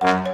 Bye.